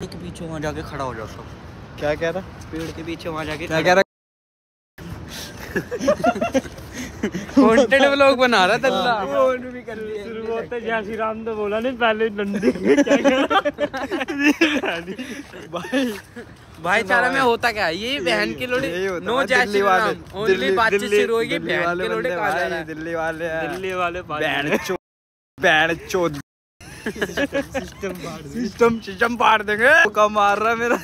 पेड़ के पीछे वहाँ जाके खड़ा हो जाओ सब। क्या कह रहा? पेड़ के पीछे वहाँ जाके क्या कह रहा? कंटेंट व्लॉग बना रहा तल्ला भी कर लिया शुरुआत तो जय श्री राम तो बोला नहीं पहले डंडी भाई भाईचारा में होता क्या? ये बहन के लोड़े। नो जय श्री वाले राम। ओनली बातचीत दिल्ली- शुरू होगी बहन वाले के लोड़े बंदे कहा जा रहा है दिल्ली वाले। हैं। दिल्ली वाले बैंड चो बैंड चो सिस्टम सिस्टम फाड़ देंगे। का मार रहा है मेरा।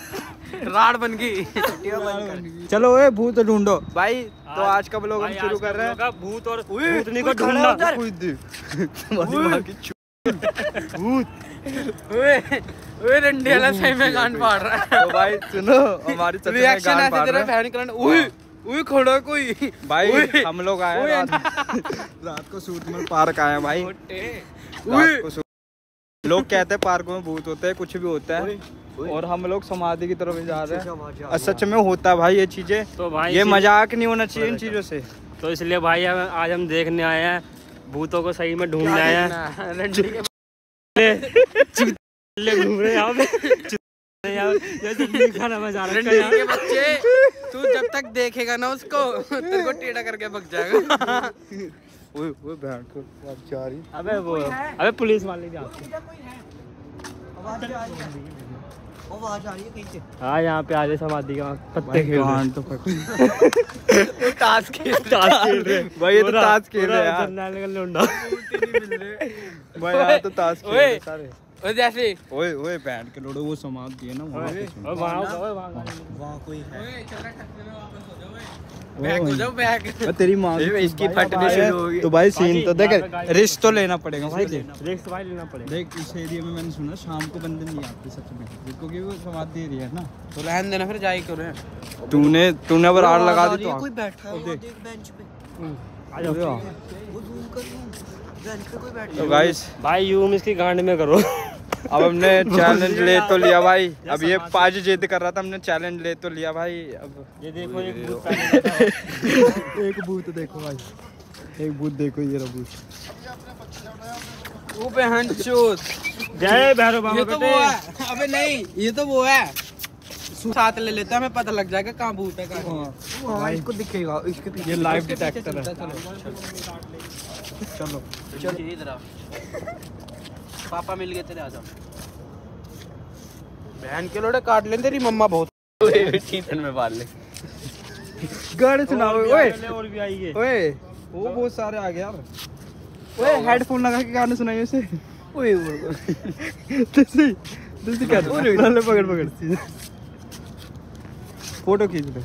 राड बन गई। चलो ए भूत ढूंढो। भाई तो आज का ब्लॉग हम भाई, शुरू कर रहे हैं। भूत और भूतनी को ढूंढना हो माँ की ओए ओए रंडे वाला सही में गांड फाड़ रहा है। तो भाई सुनो हमारी चचा में रिएक्शन गान ऐसे है। है बहन ओए ओए खड़ा कोई। भाई हम लोग आए हैं रात को सूटमल पार्क आए हैं भाई। ओए सूट- लोग कहते हैं पार्क में भूत होते हैं कुछ भी होता है। और हम लोग समाधि की तरफ़ जा रहे हैं। सच में होता है भाई ये चीज़ें। तो भाई ये मज़ाक नहीं होना चाहिए इन चीज़ों से। तो इसलिए भाई हम आज हम देखने आए हैं भूतों को सही में ढूँढने आए हैं। घूम रहे हैं है बच्चे तू जब तक देखेगा ना उसको तेरे को टेढ़ा करके भग जाएगा। ओए ओए बहन को अब जा रही अबे वो अबे पुलिस वाले भी आते हैं। आवाज़ आ रही है? कहीं से? हाँ यहाँ पे आज समाधि का पत्ते खेल रहे हैं। तो फट ताश खेल ताश खेल रहे हैं। भाई ये तो ताश खेल रहे हैं यार। जरनैल का लौंडा। भाई यहाँ तो ताश खेल रहे हैं ओए। सारे जैसे। ओए ओए बैंड के लोड़ो वो समाधि है ना वहाँ पे। और वहाँ और वहाँ वहाँ कोई है? बैग हो जाओ और तेरी माँ इसकी फटने शुरू होगी। तो भाई सीन तो देख रिस्क तो लेना पड़ेगा भाई देख रिक्स भाई लेना पड़ेगा। देख इस एरिया में मैंने सुना शाम को बंदे नहीं आते सच में। क्योंकि वो समाधि एरिया है ना। तो रहन देना फिर जाई करो तूने तूने अगर आड़ लगा दी तो कोई बैठा है बेंच पे। आ जाओ। वो जूम कर। लूँ बेंच पे कोई बैठा तो गाइस भाई यूम इसकी गांड में करो। अब हमने चैलेंज ले तो लिया भाई। अब ये पाँच जिद कर रहा था हमने चैलेंज ले तो लिया भाई। अब ये देखो एक भूत। एक भूत देखो भाई। एक भूत देखो ये रहा भूत वो बहन चोत जय भैरव बाबा ये तो वो है। अबे नहीं ये तो वो है। साथ ले लेते हैं हमें पता लग जाएगा कहाँ भूत है कहाँ हाँ इसको दिखेगा इसके पीछे। ये लाइव डिटेक्टर है। चलो। चलो। चलो। इधर आओ पापा मिल गए तेरे आ जाओ। बहन के लोड़े काट ले तेरी मम्मा बहुत चीतन में बाल ले। गाने सुनाओ ओए। और भी आएँगे। ओए वो बहुत सारे आ गए यार। ओए हेडफोन लगा के गाने सुनाइए उसे। ओए जैसे जैसे क्या ले पकड़ पकड़। फ़ोटो खींच ले।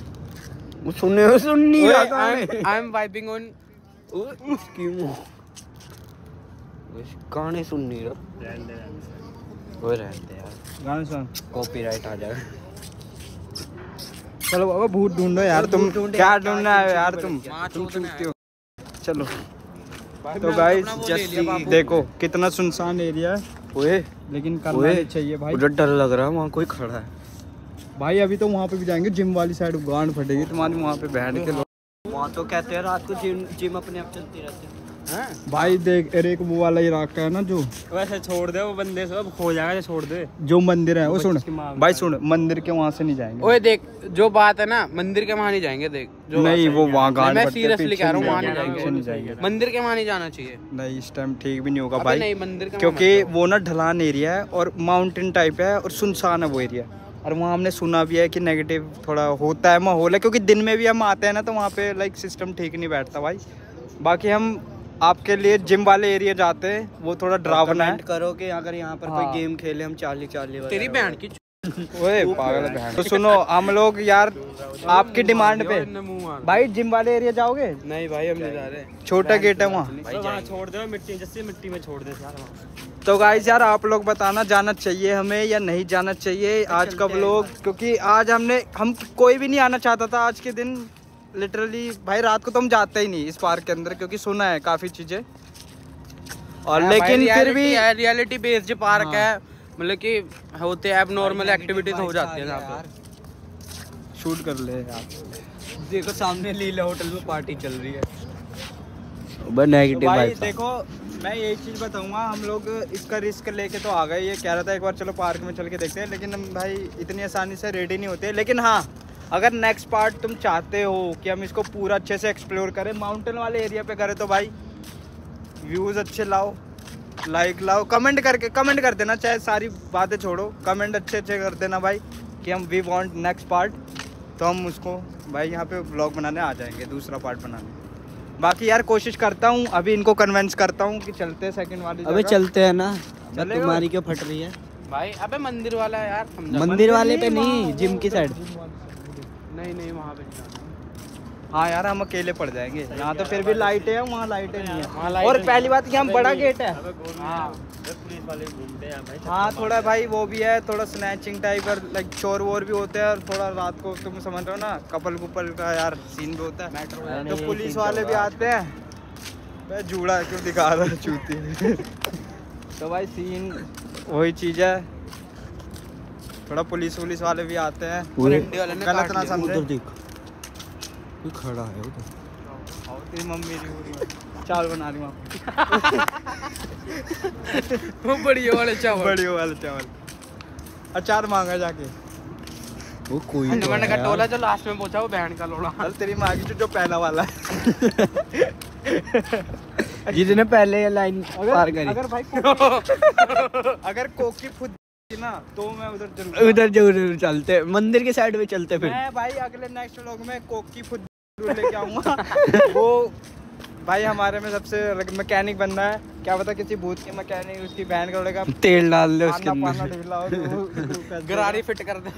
वो सुनने सुन नहीं ओए, रहा गाने I'm- मुँह गाने सुन नहीं रहा। वो रहते यार। गाने सुन। कॉपीराइट आ जाएगा चलो बाबा भूत ढूंढो यार तुम क्या ढूंढना है यार तुम? तुम चोदने चूकते हो। चलो। तो गाइस बाबू। देखो कितना सुनसान एरिया है। ओए लेकिन करना चाहिए भाई। मुझे डर लग रहा है वहाँ कोई खड़ा है। भाई अभी तो वहाँ पे भी जाएँगे जिम वाली साइड गांड फटेगी तुम्हारी वहाँ पे बैठ के लोग वहाँ तो कहते हैं रात को जिम जिम अपने आप चलती रहती है। भाई देख अरे एक वो वाला इलाका है ना जो। वैसे छोड़ दे वो बंदे सब खो जाएगा जो छोड़ दे। जो मंदिर है वो सुन। भाई सुन मंदिर के वहाँ से नहीं जाएँगे। ओए देख जो बात है ना मंदिर के वहाँ नहीं जाएँगे देख। जो नहीं वो वहाँ गांड मैं पीछे कह रहा हूँ, वहाँ नहीं जाएँगे। मंदिर के वहाँ नहीं जाना चाहिए। नहीं इस टाइम ठीक भी नहीं होगा भाई। नहीं मंदिर क्योंकि वो ना ढलान एरिया है और माउंटेन टाइप है और सुनसान है वो एरिया और वहाँ हमने सुना भी है कि नेगेटिव थोड़ा होता है माहौल है क्योंकि दिन में भी हम आते हैं ना तो वहाँ पे लाइक सिस्टम ठीक नहीं बैठता भाई। बाकी हम आपके लिए जिम वाले एरिया जाते हैं वो थोड़ा डरावना है। करो कि अगर यहाँ पर हाँ। कोई गेम खेले हम चाली चाली तेरी बहन की ओए पागल बहन। तो सुनो हम लोग यार आपकी डिमांड पे। भाई जिम वाले एरिया जाओगे? नहीं भाई हम नहीं जा रहे। छोटा गेट है वहाँ। तो छोड़ दो मिट्टी जैसे मिट्टी में छोड़ दे तो गाइस यार आप लोग बताना जाना चाहिए हमें या नहीं जाना चाहिए आज का ब्लॉग क्योंकि आज हमने हम कोई भी नहीं आना चाहता था आज के दिन। लिटरली भाई रात को तो हम जाते ही नहीं इस पार्क के अंदर क्योंकि सुना है काफ़ी चीज़ें। और हाँ, लेकिन फिर भी रियलिटी बेस्ड पार्क हाँ। मतलब कि होते हैं नॉर्मल एक्टिविटीज़ हो जाती है यहाँ पे। शूट कर ले यार। देखो सामने लीला होटल में पार्टी चल रही है। नेगेटिव भाई देखो मैं एक चीज़ बताऊँगा हम लोग इसका रिस्क लेके तो आ गए ये कह रहा था एक बार चलो पार्क में चल के देखते हैं लेकिन हम भाई इतनी आसानी से रेडी नहीं होते लेकिन हाँ अगर नेक्स्ट पार्ट तुम चाहते हो कि हम इसको पूरा अच्छे से एक्सप्लोर करें माउंटेन वाले एरिया पे करें तो भाई व्यूज़ अच्छे लाओ लाइक लाओ कमेंट करके कमेंट कर देना चाहे सारी बातें छोड़ो कमेंट अच्छे अच्छे कर देना भाई कि हम वी वांट नेक्स्ट पार्ट तो हम उसको भाई यहाँ पे ब्लॉग बनाने आ जाएँगे दूसरा पार्ट बनाने। बाकी यार कोशिश करता हूँ अभी इनको कन्वेंस करता हूँ कि चलते हैं सेकंड वाली अबे चलते हैं ना चले तुम्हारी क्यों फट रही है? भाई अबे मंदिर वाला है यार मंदिर वाले पे नहीं जिम की साइड नहीं नहीं वहाँ पे हाँ यार हम अकेले पड़ जाएँगे। यहाँ तो फिर भी लाइटें हैं वहाँ लाइटें नहीं है। और पहली बात यहाँ बड़ा गेट है। हाँ। पुलिस वाले हैं हाँ थोड़ा भाई वो भी है थोड़ा स्नैचिंग टाइप और लाइक चोर वोर भी होते हैं और थोड़ा रात को तुम समझ रहे हो ना कपल कुपल का यार सीन भी होता है। तो पुलिस वाले भी आते हैं। मैं जूड़ा क्यों दिखा रहा है चूती। तो भाई सीन वही चीज़ है। थोड़ा पुलिस वुलिस वाले भी आते हैं। और इंडिया वाले ने गलत ना समझे। उधर देख। कोई खड़ा है उधर। और तेरी मम्मी जी हो रही है। चावल बना रही हूँ वो बढ़िया वाले चावल। बड़ी वाले चावल। अचार मांगा जाके। वो कोई तो मैंने का टोला जो लास्ट में पहुँचा वो बहन का लोड़ा चल तेरी माँ की जो- जो पहला वाला है। जिसने पहले ये लाइन पार करी। अगर भाई कोकी- अगर कोकी खुद ना तो मैं उधर ज़रूर उधर ज़रूर चलते। मंदिर के साइड में चलते फिर। मैं भाई अगले नेक्स्ट व्लॉग में कोकी खुद लेके आऊँगा। वो भाई हमारे में सबसे मैकेनिक बनना है। क्या पता किसी भूत की मैकेनिक उसकी बहन का लड़का तेल डाल दे उसके अंदर। तो गरारी फिट कर दे।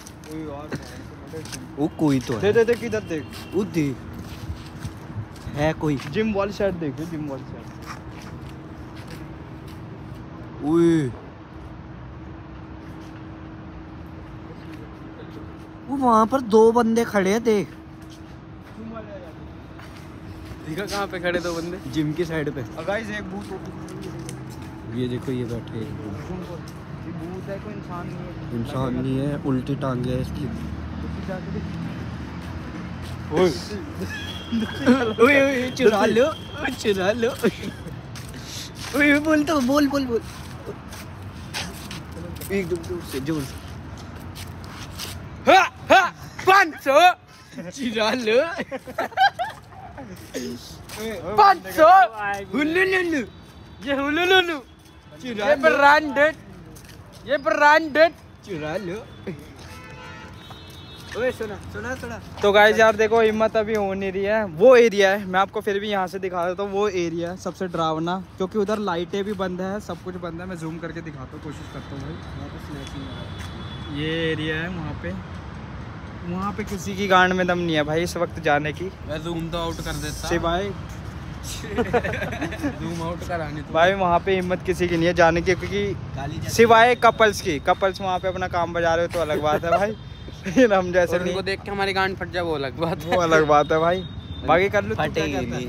वो कोई तो दे है। दे दे किधर देख? वो देख। है कोई। जिम वाली साइड देख जिम वाली साइड ओए वो वहाँ पर दो बंदे खड़े हैं देख। देखा कहाँ पे खड़े दो बंदे? जिम की साइड पे। गाइस एक भूत ये देखो ये बैठे हैं। ये भूत है कोई इंसान नहीं है। इंसान नहीं है उल्टी टांगे है इसकी। ओए। ओए चुरा लो चुरा लो। ओए बोल तो बोल बोल बोल। एकदम ज़ोर से ज़ोर से पाँच सौ। चुरा लो। पाँच सौ। हुल्लू ये हुलुलुलु। चुरा ये ब्रांडेड ये ब्रांडेड चुरा लो। ओए सुना सुना सुना। तो गाइस यार देखो हिम्मत अभी हो नहीं रही है। वो एरिया है मैं आपको फिर भी यहाँ से दिखा देता हूँ वो एरिया है सबसे डरावना क्योंकि उधर लाइटें भी बंद है सब कुछ बंद है। मैं जूम करके दिखाता हूँ कोशिश करता हूँ भाई। ये एरिया है वहाँ पे। वहाँ पे किसी की गांड में दम नहीं है भाई इस वक्त जाने की। मैं जूम तो आउट कर देता। सिवाय जूम आउट कराने तो। भाई वहाँ पे हिम्मत किसी की नहीं है जाने की क्योंकि सिवाय कपल्स की कपल्स वहाँ पे अपना काम बजा रहे हो तो अलग बात है भाई। लेकिन हम जैसे और उनको देख के हमारी गांड फट जाए वो अलग बात वो अलग बात है भाई। बाकी कर लो फटेगी नहीं।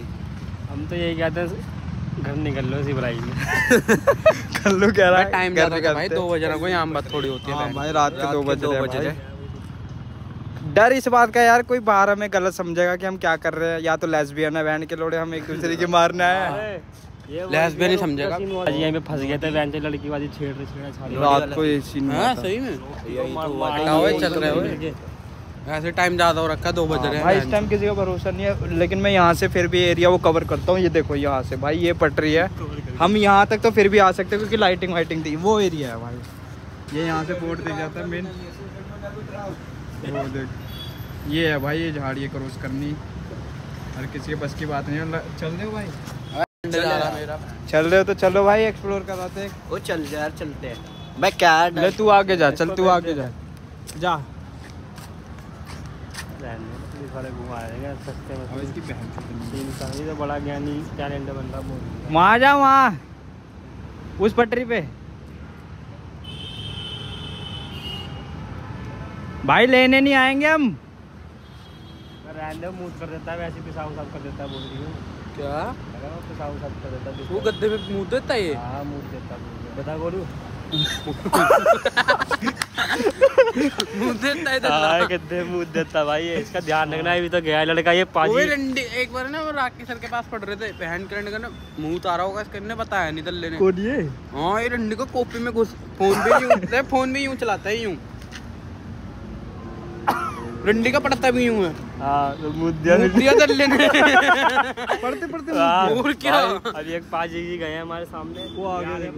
हम तो यही कहते हैं घर निकल लो इसी बुराई में। कर लो कह रहा है टाइम ज़्यादा भाई दो बजे ना कोई आम बात थोड़ी होती है हाँ भाई रात के दो बज दो रहे बज। रहे। डर इस बात का यार कोई बाहर हमें गलत समझेगा कि हम क्या कर रहे हैं। या तो लेस्बियन है बहन के लोड़े हम एक दूसरे की मारना है। लेस्बियन ही समझेगा। आज यहीं पे फंस गए थे वैन से लड़की वाली छेड़ रहे छेड़ा रात को ये सीन हाँ। सही में। यही तो हुआ चल रहा है। ऐसे टाइम ज़्यादा हो रखा है दो बज रहे हाँ, भाई इस टाइम किसी का भरोसा नहीं है लेकिन मैं यहाँ से फिर भी एरिया वो कवर करता हूँ। ये देखो यहाँ से भाई ये पटरी है। हम यहाँ तक तो फिर भी आ सकते हैं क्योंकि लाइटिंग वाइटिंग थी। वो एरिया है भाई। ये यहाँ से बोर्ड दिख जाता है मेन वो देख। ये है भाई ये झाड़ी क्रॉस करनी। हर किसी के बस की बात नहीं चल रहे हो भाई। चल रहा मेरा। चल रहे हो तो चलो भाई एक्सप्लोर कराते हैं वो चल जा यार चलते हैं। मैं क्या ले तू आगे जा चल तू आगे जा। जा। ये तो बड़ा ज्ञानी टैलेंट बंदा बोल रहा है। वहाँ जा वहाँ। उस पटरी पे। भाई लेने नहीं आएँगे हम। रैंडम मूव कर देता है वैसे पिसाब उसाब कर देता है बोल रही हूँ। क्या? पिसाब कर देता है वो गद्दे में मुँह देता है हाँ मूव देता है बता गोलू है देता भाई ये इसका ध्यान रखना है, अभी तो गया लड़का ये पाजी। एक बार ना वो राकी सर के पास पढ़ रहे थे बहन के ना मुँह उतारा होगा इसके बताया नहीं दल्ले ने। कौन ये? हाँ ये रंडी को कॉपी में घुस फ़ोन भी यूँ फ़ोन भी यूँ चलाता है यूँ। रंडी का पढ़ता भी है हाँ तो पढ़ते पढ़ते हाँ, और क्या? अभी एक पाजी जी गए हमारे सामने। वो।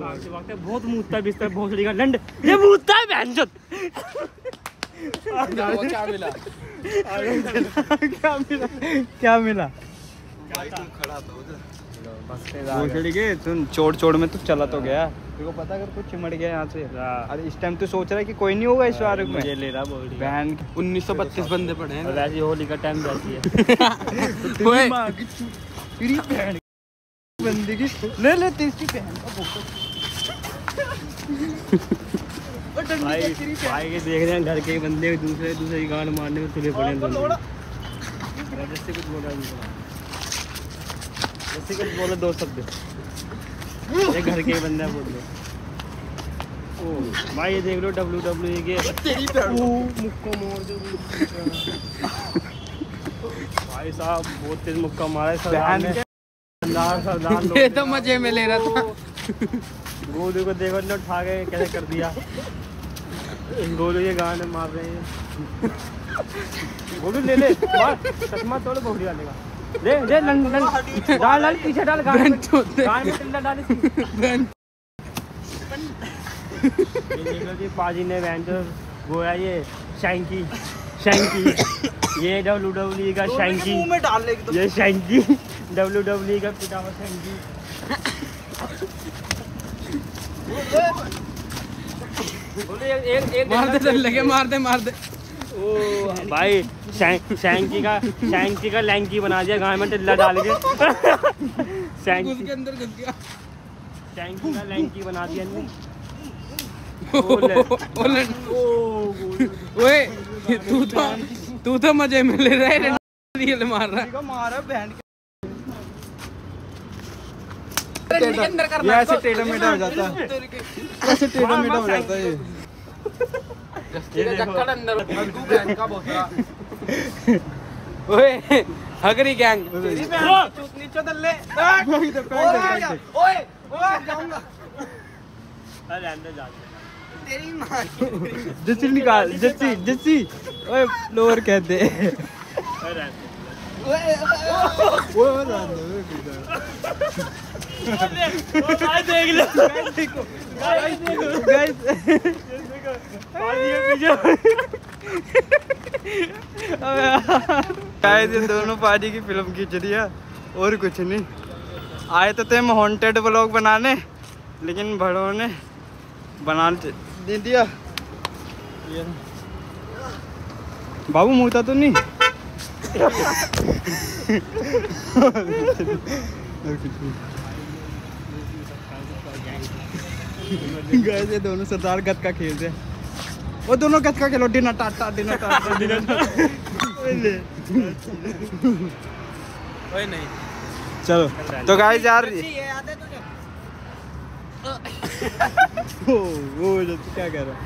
भागते भागते बहुत मुँहता बिस्तर भोसड़ी का लंड ये मुँहता है क्या मिला? क्या मिला? क्या मिला? भोसड़ी के सुन चोट चोट में तू चला तो गया। तेरे को पता अगर कुछ चिमड़ गया यहाँ से? हाँ। अरे इस टाइम तू सोच रहा है कि कोई नहीं होगा इस बार में? मुझे ले रहा बोल है। बहन उन्नीस सौ बत्तीस बंदे पड़े हैं वैसे होली का टाइम रहती है। बंदी की ले ले तेरी बहन भाई भाई के देख रहे हैं घर के बंदे दूसरे दूसरे की गांड मारने में तुले पड़े हैं दोनों जैसे कुछ बोला नहीं बोला जैसे कुछ बोले दो शब्द। ये घर के बंदे बोल रहे ओ भाई ये देख लो डब्ल्यू डब्ल्यू के। तेरी ओ, मुक्का मार दो भाई साहब बहुत तेज मुक्का मारा है सरदार ने। सरदार सरदार ये तो मज़े में ले रहा था। गोलू को देखो ने उठा के कैसे कर दिया। गोलू ये गाने मार रहे हैं। गोलू ले ले चश्मा तोड़ बहुड़ी वाले का ले ले लं, लं, डाल डाल पीछे डाल गाने में। टिल्ला डाल इसकी। ये देख पाजी ने वैन जो वो ये शैंकी शैंकी ये डब्ल्यू डब्ल्यू का शैंकी में डाल ले ये शैंकी डब्ल्यू डब्ल्यू का पिटावा शैंकी बोले एक एक मार दे के मार दे मार दे। ओ भाई शैंकी का शैंकी का लैंकी बना दिया गाय में टिल्ला डाल के। शैंकी उसके अंदर घुस गया। शैंकी का लैंकी बना दिया ओए तू तो तू तो मज़े में ले रहा है रियल मार रहा मारा बहन है के अंदर ये ऐसे टेढ़ा मेढ़ा हो जाता है। ऐसे टेढ़ा मेढ़ा हो जाता है जक्कड़ अंदर का ओए हगरी गैंग। तू नीचे दल्ले। ओए ओए जाऊँगा। अरे अंदर जा। तेरी माँ जस्सी निकाल जस्सी जस्सी ओए फ्लोर कहते अरे दो देख लो। गाइस दोनों पार्टी की फ़िल्म खींच रही है, और कुछ नहीं। आए तो थे हॉन्टेड ब्लॉग बनाने, लेकिन बड़ों ने बना दे दिया। बाबू मुँहता तो नहीं। गए थे दोनों सरदार गत का खेल रहे वो दोनों गत का खेलो dinner tata dinner tata. Dinner नहीं। चलो। तो गाइस यार ओ वो जो क्या कह रहा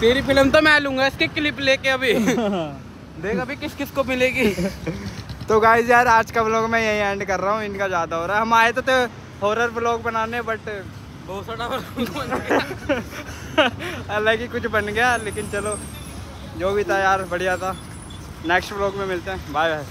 तेरी फ़िल्म तो मैं लूँगा इसके क्लिप लेके अभी। देख अभी किस किस को मिलेगी। तो गाइस यार आज का व्लॉग मैं यही एंड कर रहा हूँ इनका ज़्यादा हो रहा है। हम आए तो थे हॉरर ब्लॉग बनाने बट बहुत सारा हालाँकि कुछ बन गया लेकिन चलो जो भी था यार बढ़िया था। नेक्स्ट ब्लॉग में मिलते हैं। Bye bye